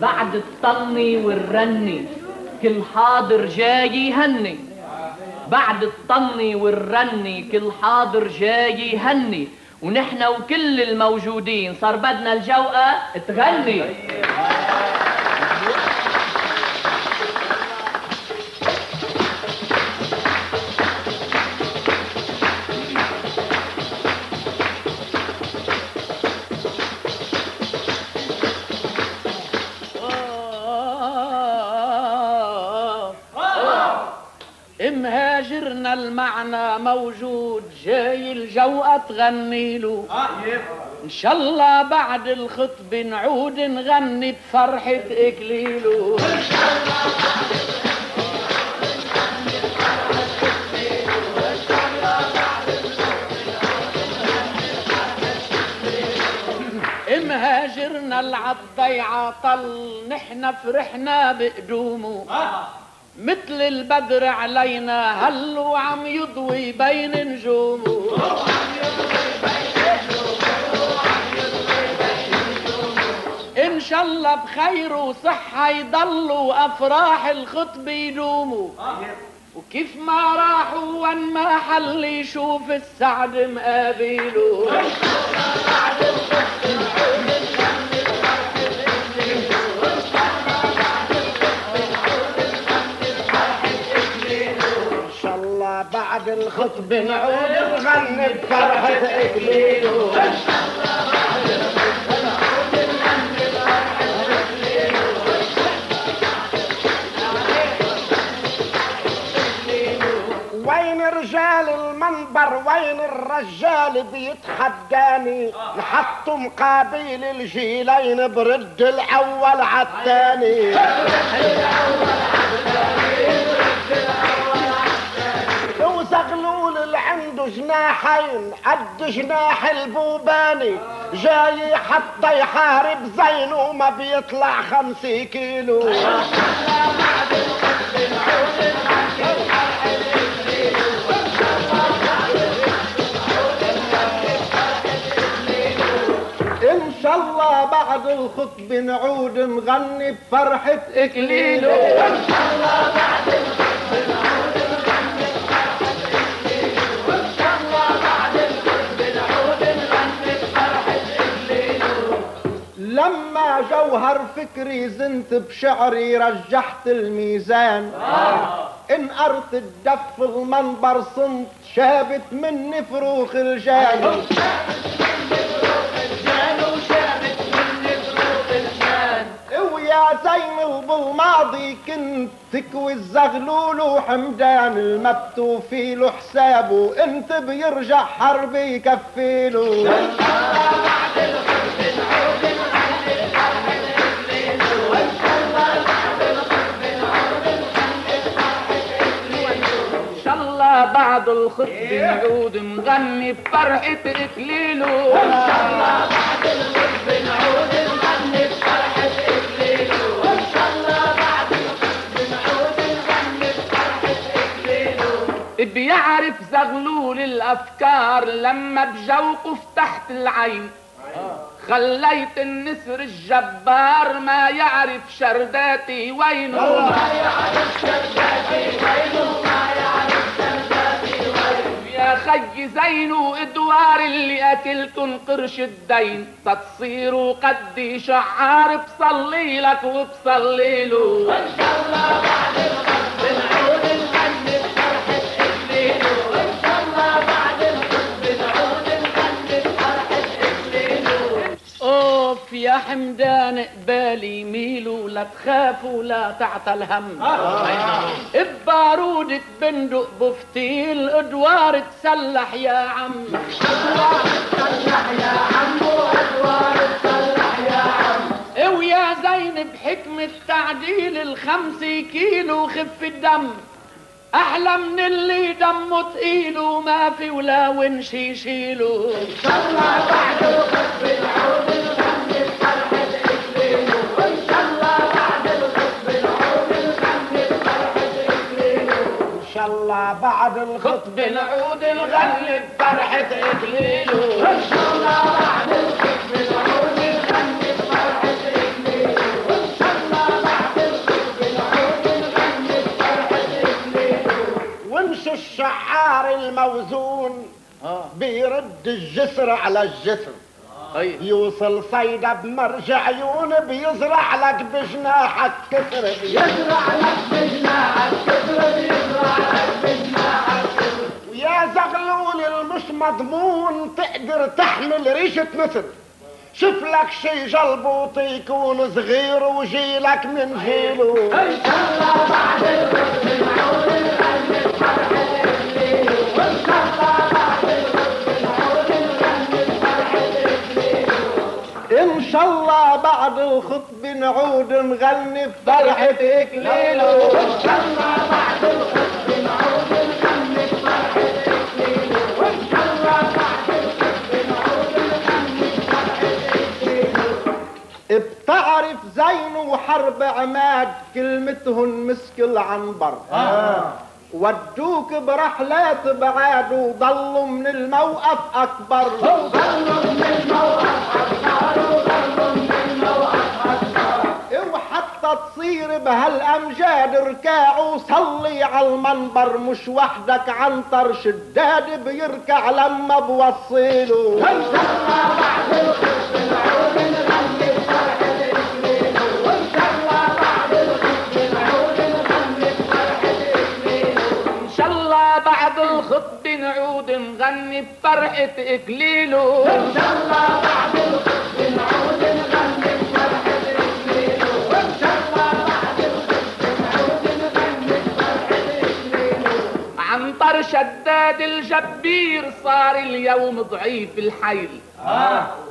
بعد الطني والرني كل حاضر جاي يهني. بعد الطني والرني كل حاضر جاي يهني. ونحن وكل الموجودين صار بدنا الجوقة تغني. المعنى موجود جاي الجوقة تغني له. إن شاء الله بعد الخطب نعود نغني بفرحة اكليله ان شاء الله بعد مهاجرنا العضيعة طل نحن فرحنا بقدومه مثل البدر علينا هل وعم يضوي بين نجومه إن شاء الله بخير وصحة يضلوا أفراح الخطب يدوموا. وكيف ما راحوا وين ما حل يشوف السعد مقابله. بعد الخطب نعود نغني بفرحة إكليل وين رجال المنبر وين الرجال بيتحداني؟ نحطوا مقابل الجيلين برد الأول عالتاني. زغلول جناحين قد جناح البوباني. جاي حتى يحارب زينه ما بيطلع خمسة كيلو. إن شاء الله بعد الخطب نعود نغني بفرحة اكليله ان شاء الله بعد الخطب جوهر فكري زنت بشعري رجحت الميزان. إن أرت الدف المنبر صمت شابت مني فروخ الجان. زين بالماضي كنت تكوي الزغلول وحمدان المبتوفي له حسابه انت بيرجع حربي يكفيله. بعد الخطب نعود نغني بفرحة إكليله إن شاء الله بعد الخطب نعود نغني بفرحة إكليله إن شاء الله بعد الخطب نعود نغني بفرحة إكليله بيعرف زغلول الأفكار لما بجوقه فتحت العين. خليت النسر الجبار ما يعرف شرداتي وينه. ما يعرف شرداتي وينه ما يعرف خي زينو إدوار اللي اكلتن قرش الدين. تتصيروا قدي شعار بصلي لك وبصلي له. شاء الله بعد الغد حمدان قبالي ميلوا لا تخافوا لا تعتى الهم. ببارودة بندق بفتيل ادوار تسلح يا عم. ادوار تسلح يا عم وادوار تسلح يا عم ويا زين بحكمة تعديل الخمسة كيلو خف الدم. أحلى من اللي دمه تقيل وما في ولا ونش يشيله ان شاء الله بعد الخف العود شاء الله بعد الخطب نعود نغلب فرحة إكليلو إن شاء الله بعد الخطب نعود نغلب فرحة إكليلو إن شاء الله بعد الخطب نعود نغلب فرحة إكليلو وامشوا الشعار الموزون آه. بيرد الجسر على الجسر. طيب. يوصل صيدة بمرجع عيون بيزرع لك بجناحك كسر. يزرع لك مضمون تقدر تحمل ريشة مصر شوف لك شي جلبوط يكون صغير وجيلك من جيله إن شاء الله بعد الخطب نعود نغني بفرحة اكليله بتعرف زين وحرب عماد كلمتهن مسك العنبر. ودوك برحلات بعاد وضلوا من الموقف أكبر. وحتى تصير بهالأمجاد ركاع وصلي على المنبر مش وحدك عنتر شداد بيركع لما بوصيله ان بعد الخط نعود نغني بفرحة اكليله إن شاء الله بعد الخط نعود نغني بفرحة اكليله إن شاء الله بعد الخط نعود نغني بفرحة اكليله عنتر شداد الجبير صار اليوم ضعيف الحيل.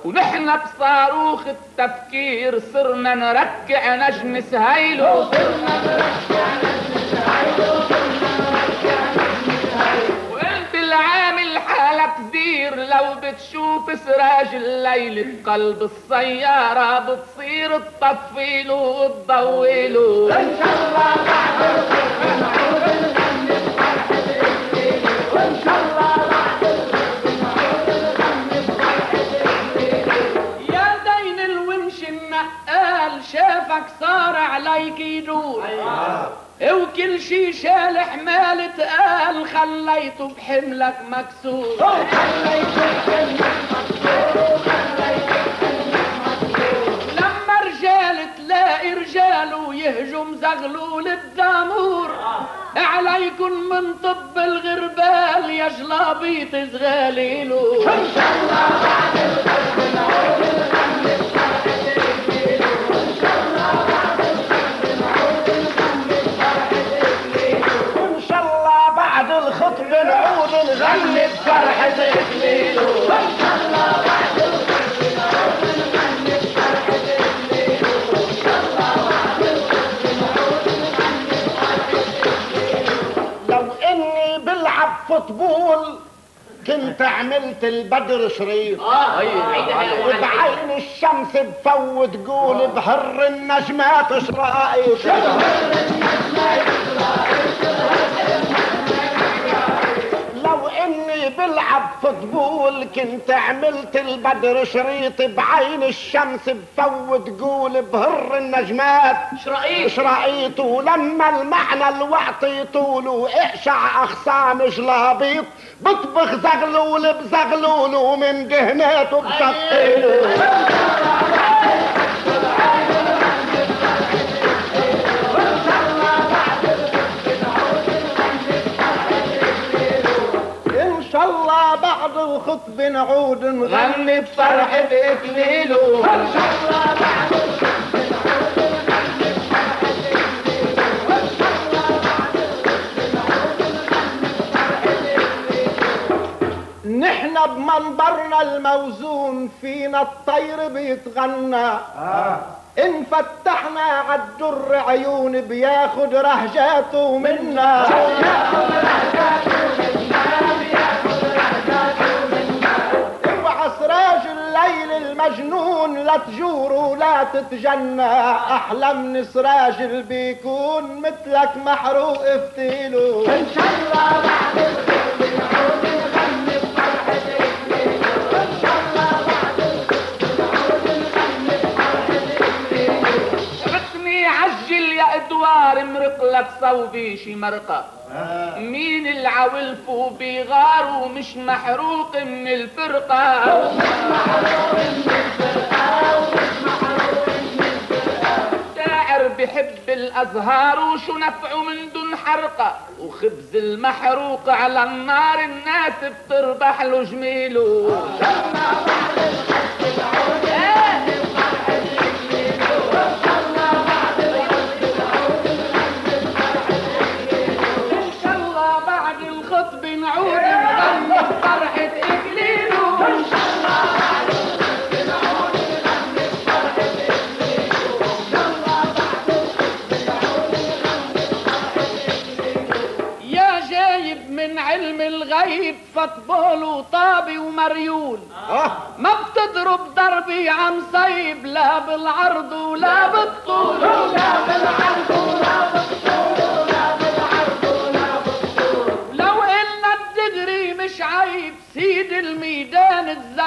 ونحن بصاروخ التفكير صرنا نركع نجم سهيله وانت لو بتشوف سراج الليل بقلب السيارة بتصير تطفيله وتضويله إن شاء الله بعد يا يدور. وكل شي شال حمال تقال خليته بحملك مكسور. لما رجال تلاقي رجال ويهجم زغلول الدامور عليكن من طب الغربال يا جلابيط زغاليلو ان البدر شريط وبعين الشمس بفوت قول بهر النجمات شرائط لو فوتبول كنت عملت البدر شريط بعين الشمس بفوت قول بهر النجمات. شرائيط شرائيط ولما المعنى الوعطي طوله اقشع اخصام جلابيط بطبخ زغلول بزغلول ومن دهناته بسطيله الله بعد الخطب نعود نغني غني بفرحة اكليله نحن بمنبرنا الموزون فينا الطير بيتغنى. إن فتحنا عالدر عيون بياخد رهجاته منا. اوعى المجنون لا تجور ولا تتجنى. أحلى من سراج بيكون مثلك محروق فتيله إن شاء الله بعد رسمي الجوار مرقلك صوبي شي مرقة. مين العولف بيغار ومش محروق من الفرقة. شاعر بحب الأزهار وشو نفعه من دون حرقة. وخبز المحروق على النار الناس بتربح له جميله. الخطب نعود نغني بفرحة اكليله ان شاء يا جايب من علم الغيب فطبول وطابي ومريول. آه. ما بتضرب ضربي عم صيب لا بالعرض ولا بالطول. لا بالعرض ولا بالطول.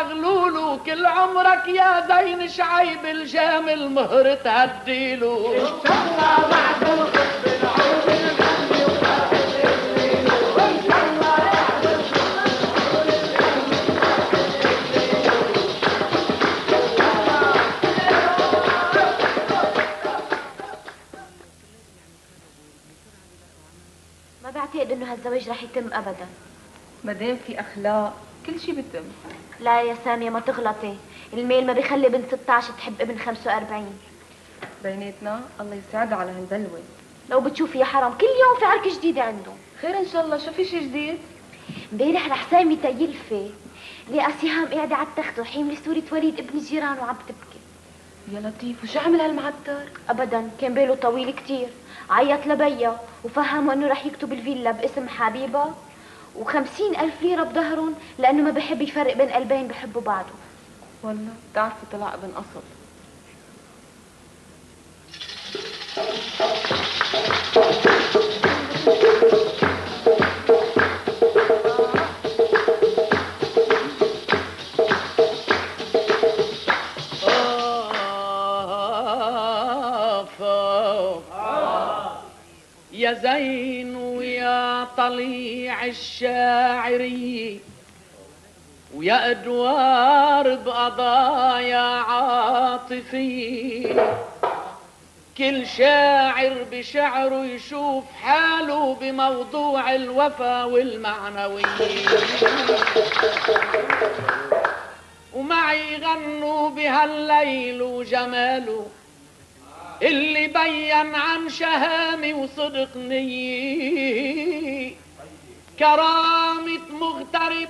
الزغلول وكل عمرك يا زين شعيب الجامل مهر تهديله ان شاء الله بعد الخطب نعود نغني وفرحة الليل وان شاء الله بعد ما بعتقد إنه هالزواج رح يتم ابدا. ما دام في أخلاق. كل شيء بتم لا يا سامية ما تغلطي. الميل ما بيخلي بنت 16 تحب ابن 45 بيناتنا الله يسعدها على هالبلوة. لو بتشوفي يا حرام كل يوم في عركة جديدة عنده. خير إن شاء الله. شو في شيء جديد. امبارح رح سامي تيلفة لقى سهام قاعدة على التخت وحاملة صورة وليد ابن الجيران وعم تبكي. يا لطيف وشو عمل هالمعتر ابدا كان باله طويل كتير. عيط لبيا وفهمه إنه رح يكتب الفيلا باسم حبيبه. وخمسين ألف ليرة بظهرهم لأنه ما بحب يفرق بين قلبين بحبوا بعضه والله بتعرفي طلع ابن آف يا زين طليع الشاعري ويا أدوار بقضايا عاطفي. كل شاعر بشعره يشوف حاله بموضوع الوفا والمعنوي. ومعي غنوا بهالليل وجماله اللي بين عن شهامي وصدق نيي كرامة مغترب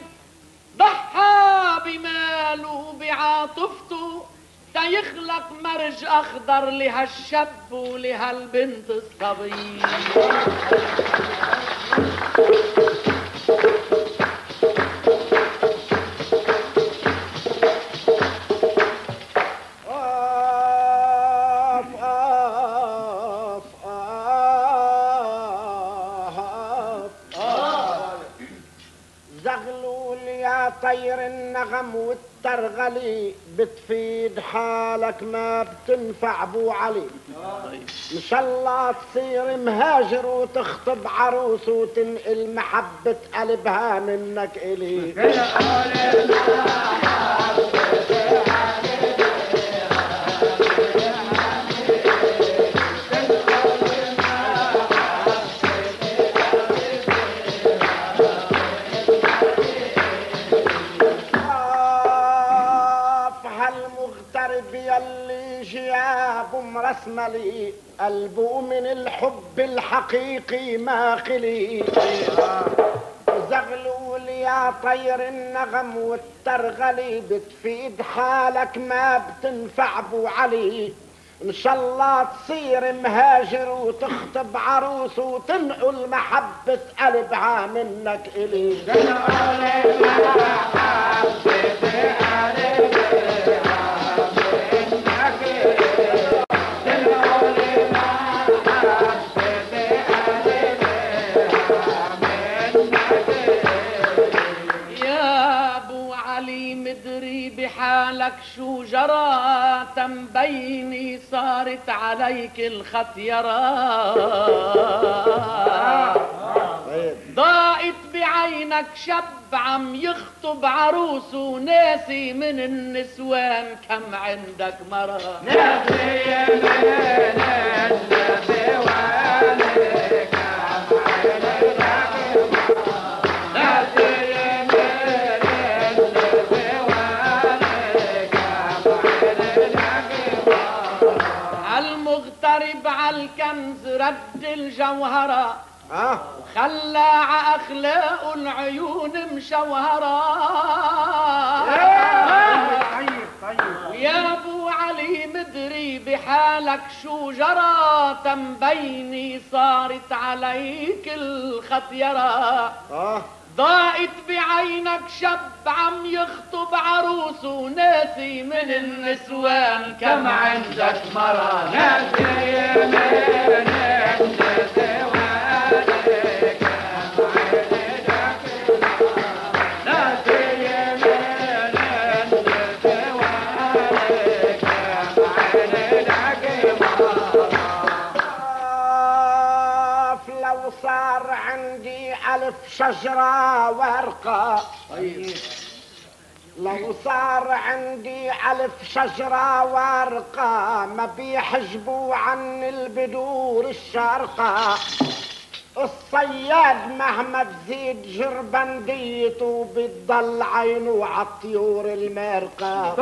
ضحى بماله بعاطفته. تيخلق مرج أخضر لهالشاب ولهالبنت الصبي. والترغلي بتفيد حالك ما بتنفع أبو علي. إن شاء الله تصير مهاجر وتخطب عروس وتنقل محبة قلبها منك إلي. جيابه مرسمة لي قلبه من الحب الحقيقي ما خلي زغلول يا طير النغم والترغلي بتفيد حالك ما بتنفع أبو علي. إن شاء الله تصير مهاجر وتخطب عروس وتنقل محبة قلبها منك يا ابو علي صارت عليك الخطيرة طيب ضاقت بعينك شاب عم يخطب عروس وناسي من النسوان كم عندك مرة؟ المغترب رد الجوهرة. خلى ع اخلاقه العيون مشوهرة. طيب طيب ويا أبو علي مدري بحالك شو جرى. تنبيني صارت عليك الخطيرة آه. ضاقت بعينك شاب عم يخطب عروس وناسي من النسوان كم عندك مرة ناسي آف شجرة ورقة لو صار عندي ألف شجرة ورقة ما بيحجبوا عن البدور الشرقة الصياد مهما تزيد جربنديته بتضل عينه عالطيور المارقة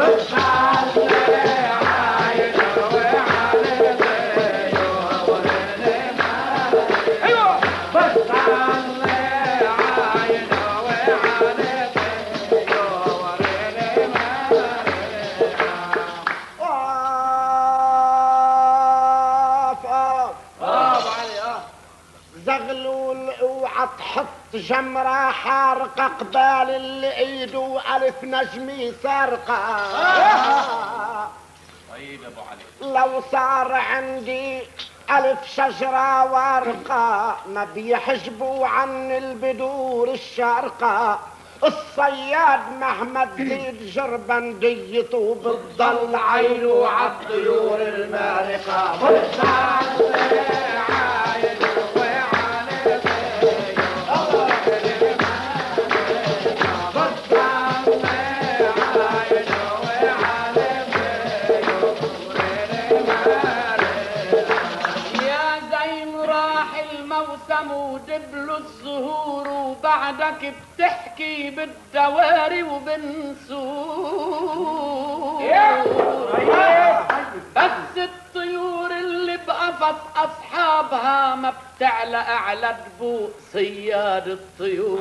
جمرة حارقة قبال اللي ايده ألف نجمي سرقة طيب يا أبو علي. لو صار عندي ألف شجرة ورقة ما بيحجبوا عن البدور الشرقة الصياد مهما تزيد جربنديته بتضل عينه عالطيور المارقة. وبعدك بتحكي بالدواري وبنسور بس الطيور اللي بقفص أصحابها ما بتعلى أعلى دبوق صياد الطيور.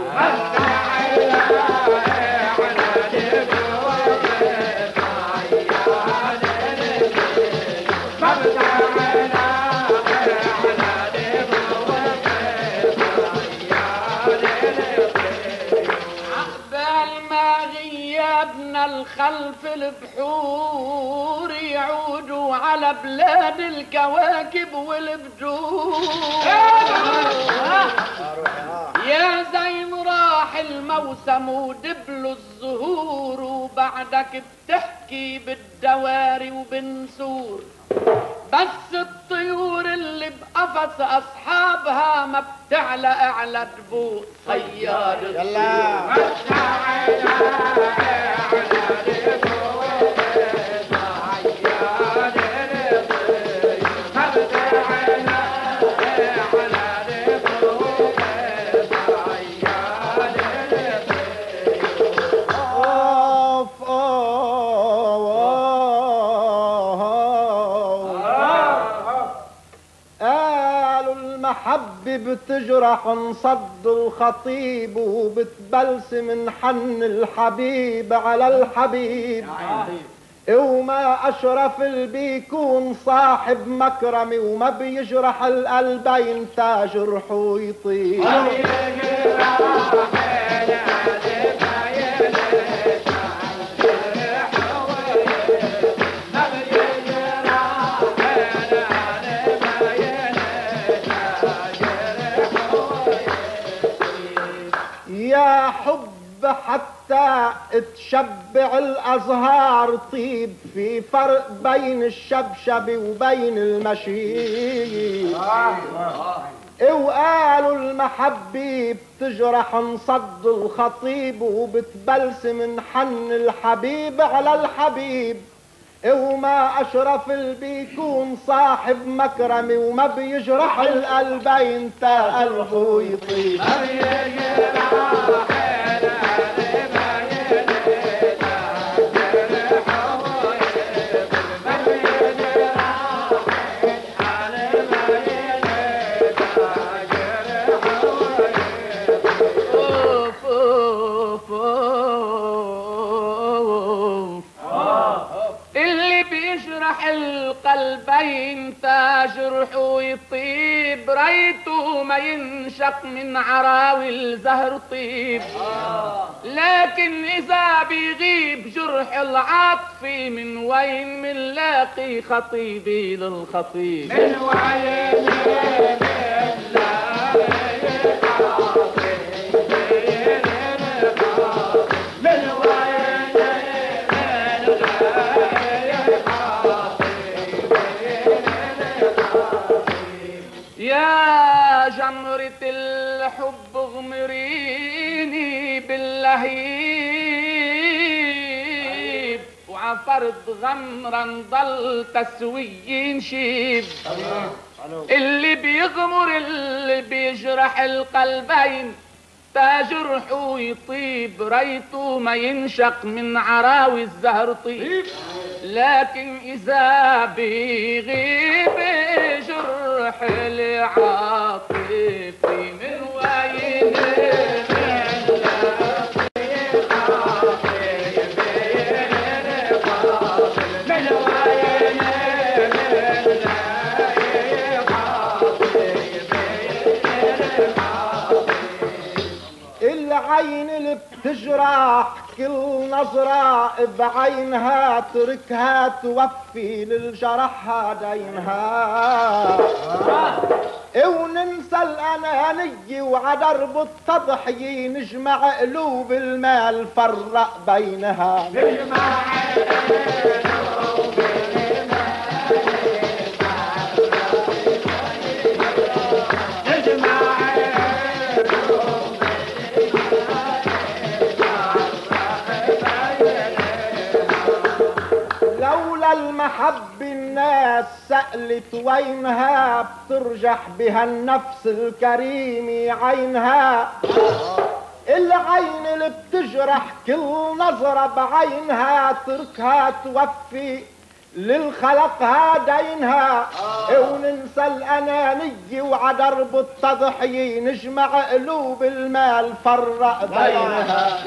الخلف البحور يعودوا على بلاد الكواكب والبدور يا زين راح الموسم ودبل الزهور وبعدك بتحكي بالدواري وبنسور. بس الطيور اللي بقفص أصحابها ما بتعلى أعلى دبوق صياد يلا. بتجرح انصد الخطيب وبتبلسم حن الحبيب على الحبيب. وما أشرف اللي بيكون صاحب مكرمة وما بيجرح القلبين تاج جرحه يطيب حتى اتشب منبع الأزهار طيب في فرق بين الشبشب وبين المشيب. وقالوا المحبي بتجرح انصد الخطيب وبتبلسم حن الحبيب على الحبيب. وما أشرف اللي بيكون صاحب مكرمة وما بيجرح القلبين تا قلبه يطيب تجرحه يطيب ريته ما ينشق من عراوي الزهر طيب لكن إذا بيغيب جرح العطف من وين منلاقي خطيبي للخطيب. من يا جمرة الحب اغمريني باللهيب وعفرت غمرا ضل تسوي نشيب اللي بيغمر اللي بيجرح القلبين تجرحه يطيب ريته ما ينشق من عراوي الزهر طيب. لكن إذا بيغيب جرح العاطف بتجرح كل نظرة بعينها تركها توفي للجرحها دينها. وننسى الأنانية وعدرب التضحية نجمع قلوب المال فرق بينها. لولا المحب الناس سألت وينها بترجح بها النفس الكريم عينها. العين اللي بتجرح كل نظرة بعينها تركها توفي للخلق هادينها. وننسى الأنانية وعدرب التضحية نجمع قلوب المال فرق بينها.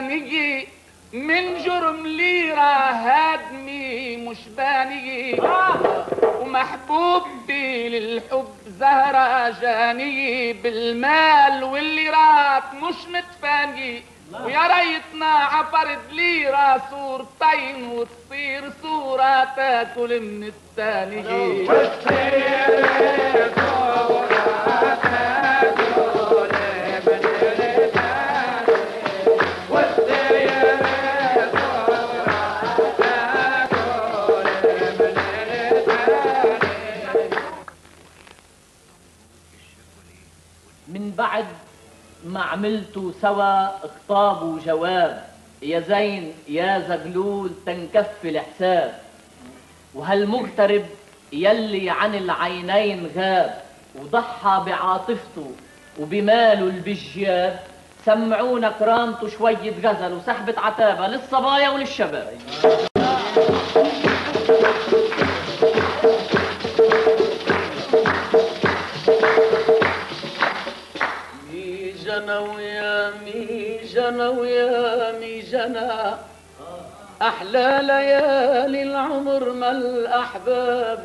جانية من جرم ليرة هادمي مش بانية ومحبوبي للحب زهرة جانية بالمال والليرات مش متفانية ويا ريتنا عفرت ليرة صورتين وتصير صورة تاكل من الثانية عملتوا سوا خطاب وجواب. يا زين يا زغلول تنكف الحساب. وهالمغترب يلي عن العينين غاب وضحى بعاطفته وبماله البجياب. سمعونا كرامته شوية غزل وسحبة عتابة للصبايا وللشباب. جنى ويا مي جنى ويا مي جنى. أحلى ليالي العمر ما الأحبابنا.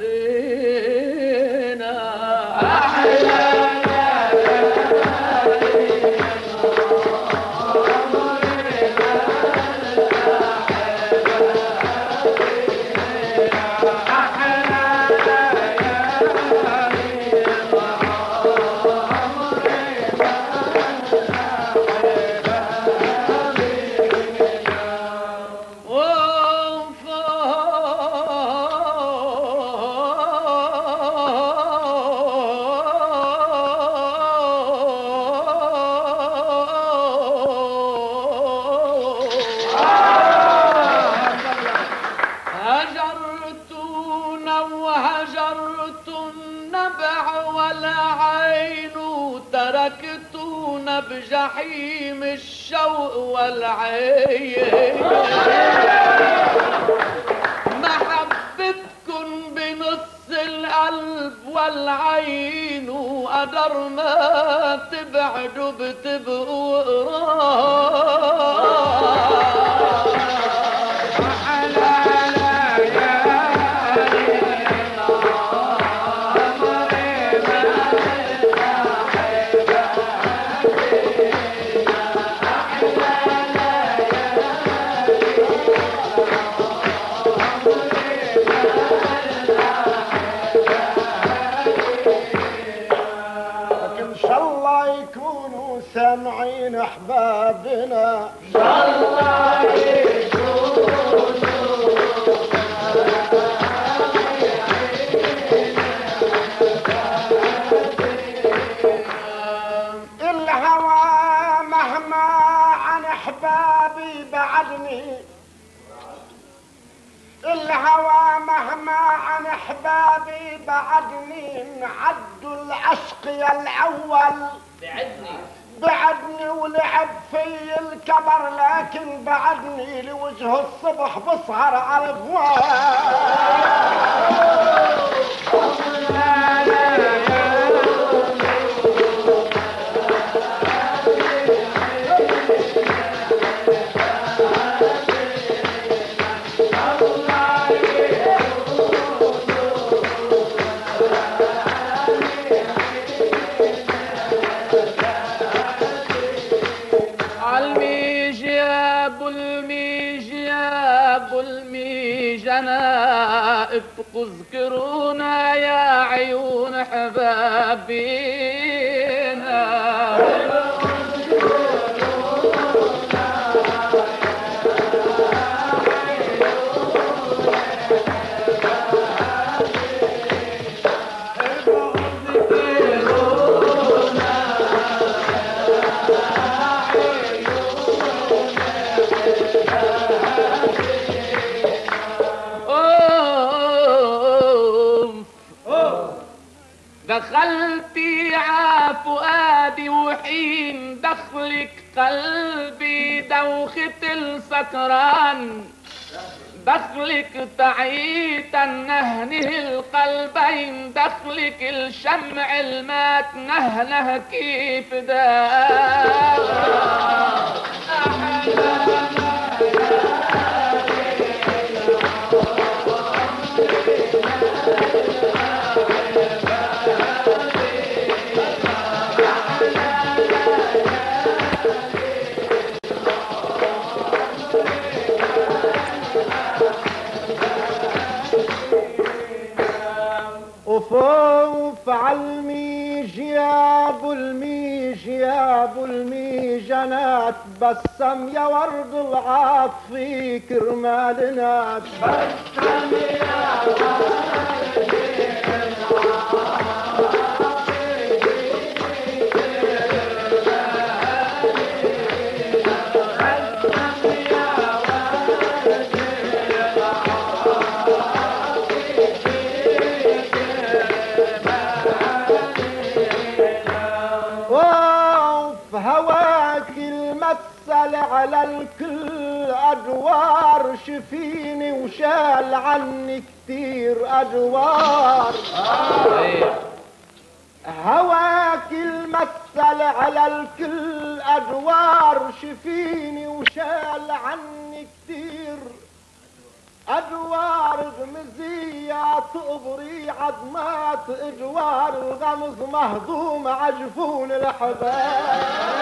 أحلى يا الأول. بعدني. بعدني ولعب في الكبر لكن بعدني لوجه الصبح بسهر على عالميج حبابينا السكران دخلك تعيتا نهنه القلبين دخلك الشمع المات نهنه كيف دار. اتبسم يا ورد العاطفي كرمالنا. تبسم يا وفي على الكل أدوار شفيني وشال عني كتير أدوار. هواك المثل على الكل أدوار شفيني وشال عني كتير. أدوار غمزية تقبري عظمات أدوار الغمز مهضوم عجفون الأحباب.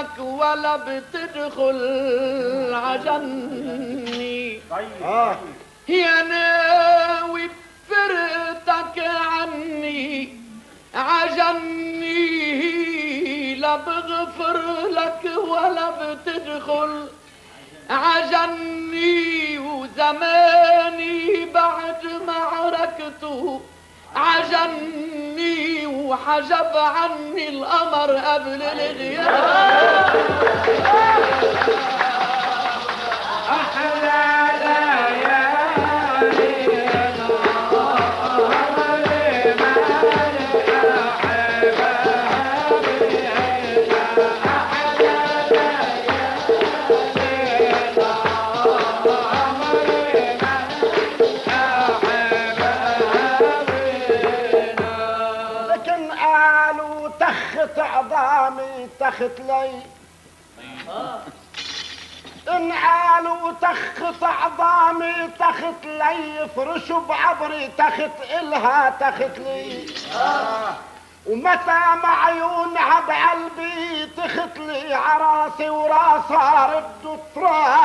لك ولا بتدخل عجني آه يا ناوي بفرقتك عني عجني لا بغفر لك ولا بتدخل عجني وزماني بعد معركته عجني وحجب عني القمر قبل الغياب. تخت لي إن قالوا تخت عظامي تخت لي فرشوا بعبري تخت إلها تخت لي ومتى معيونها بقلبي تخت لي عراسي وراسها ردوا التراب.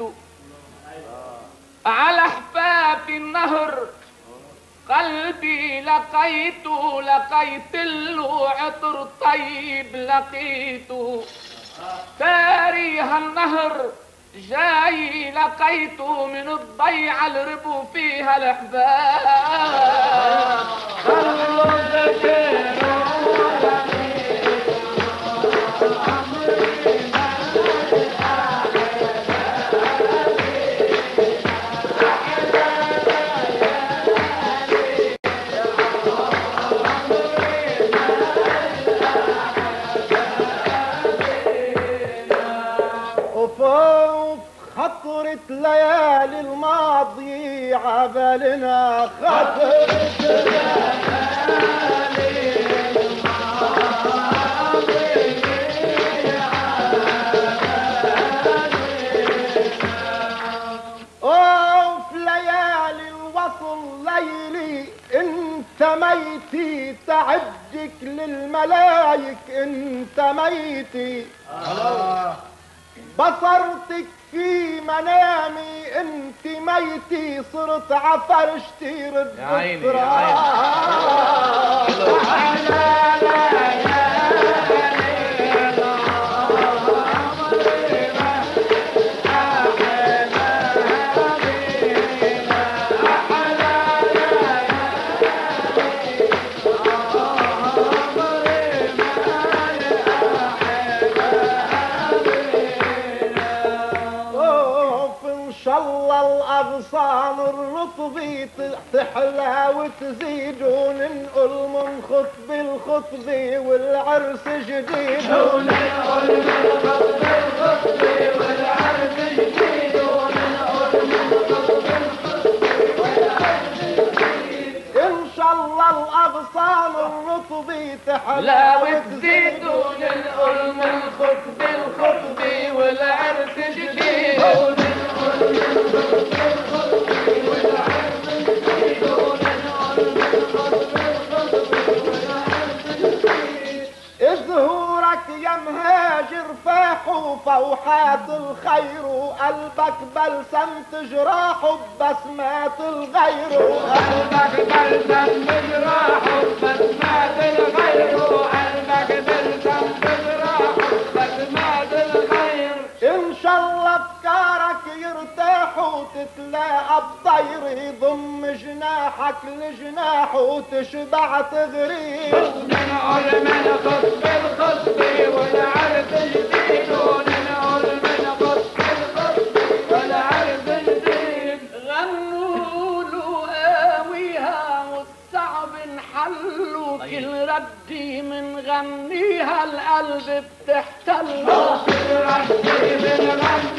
لقيت على حفاف النهر قلبي لقيت لقيت له عطر طيب لقيت. تاريها النهر جاي لقيت من الضيعة الربو فيها الحباب صرت عفرشتي رد يا عيني، يا عيني. الاغصان الرطبي تحلى وتزيد وننقل من خطب الخطب والعرس جديد إن شاء الله الاغصان الرطبي تحلى لا وتزيدوا للقلم الخطب الخطب والعرس جديد فوحات الخير وقلبك بلسمت جراحه ببسمات الغير. قلبك بلسم بجراحه بسمات الغير. وتتلاقى الطير يضم جناحك لجناح وتشبع تغريب. ننقل من خصب الخصب والعرض جديد وننقل من خصب الخصب عرف جديد. غنوا له قاويها والصعب انحلوا طيب. كل ردي من غنيها القلب بتحتل آه، كل ردي من غنيها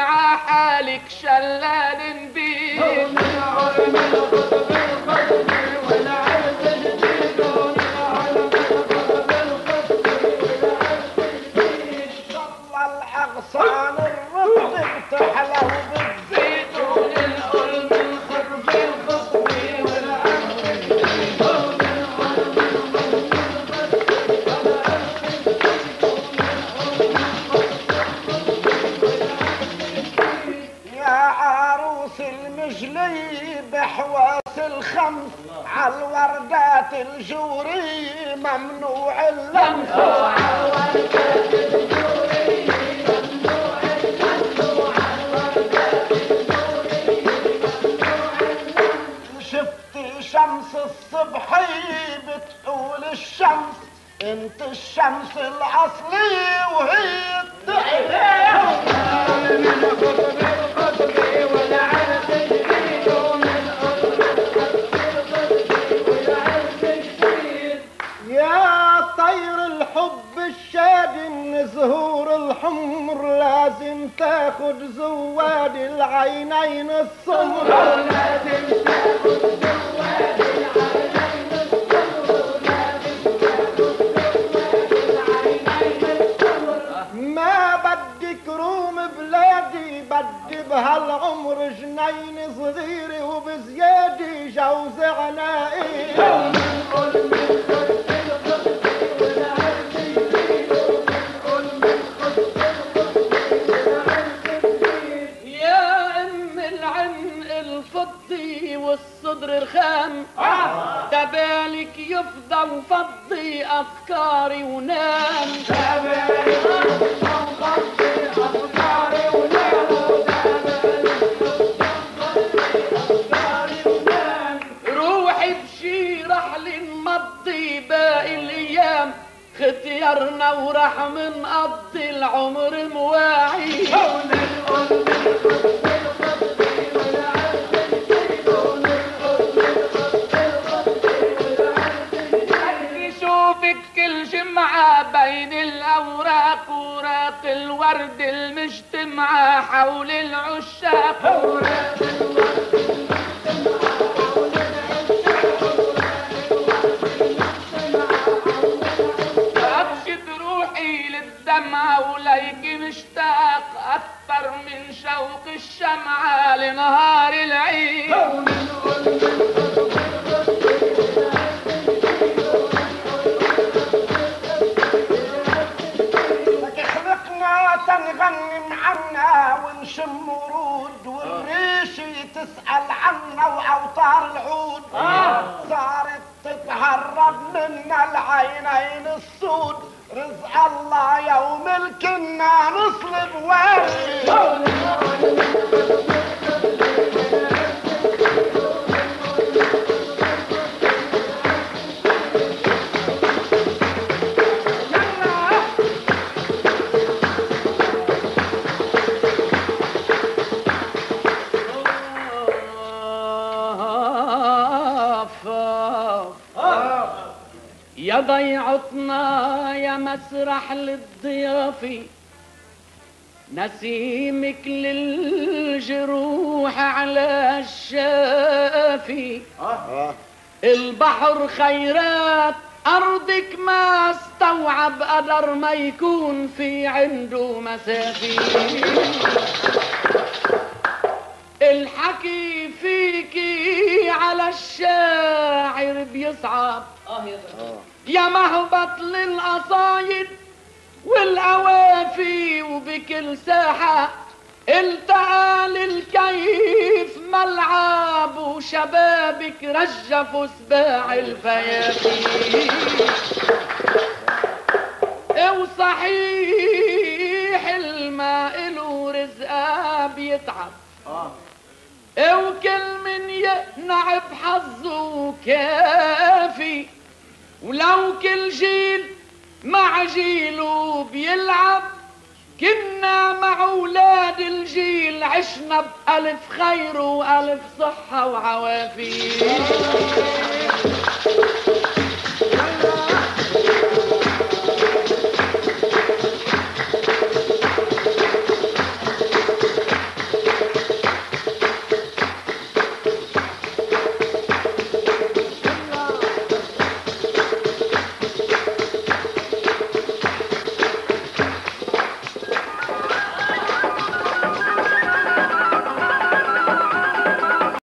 منك عحالك شلال بيه الجوري ممنوع اللمس. شفتي شمس الصبحي بتقول الشمس انت الشمس الاصلية شوق الشمعة لنهار العيد. خلقنا تنغني معنا ونشم ورود والريشي تسأل عنا وأوتار العود. صارت تتهرب منا العينين السود رزق الله يوم الكنا نصلب وين؟ يا ضيعتنا يا مسرح للضيافي نسيمك للجروح على الشافي البحر خيرات أرضك ما استوعب قدر ما يكون في عنده مسافين يا مهبط للقصايد والقوافي وبكل ساحة التقى للكيف ملعب وشبابك رجفوا سباع الفيافي وصحيح الماء له رزقه بيتعب. وكل من يقنع بحظه كافي. ولو كل جيل مع جيله بيلعب كنا مع أولاد الجيل عشنا بألف خير وألف صحة وعوافي